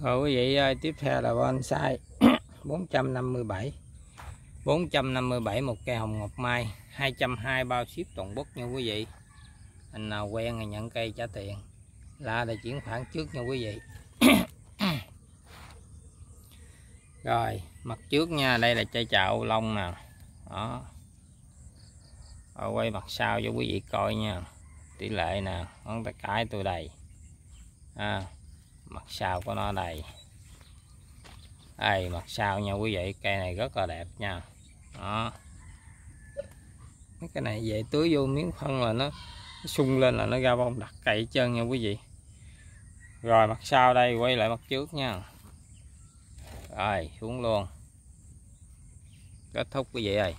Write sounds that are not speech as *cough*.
rồi quý vị ơi tiếp theo là bonsai. *coughs* 457 457 một cây hồng ngọc mai 220 bao ship toàn quốc nha quý vị. Anh nào quen thì nhận cây trả tiền. La để chuyển khoản trước nha quý vị. *coughs* Rồi mặt trước nha đây là chai chậu lông nè. Đó. Rồi quay mặt sau cho quý vị coi nha. Tỷ lệ nè ngón tay cái tôi đầy à, mặt sau của nó đầy đây, mặt sau nha quý vị. Cây này rất là đẹp nha. Đó. Mấy cái này về tưới vô miếng phân là nó sung lên là nó ra bông đặt cậy chân nha quý vị. Rồi, mặt sau đây, quay lại mặt trước nha. Rồi, xuống luôn. Kết thúc quý vị ơi.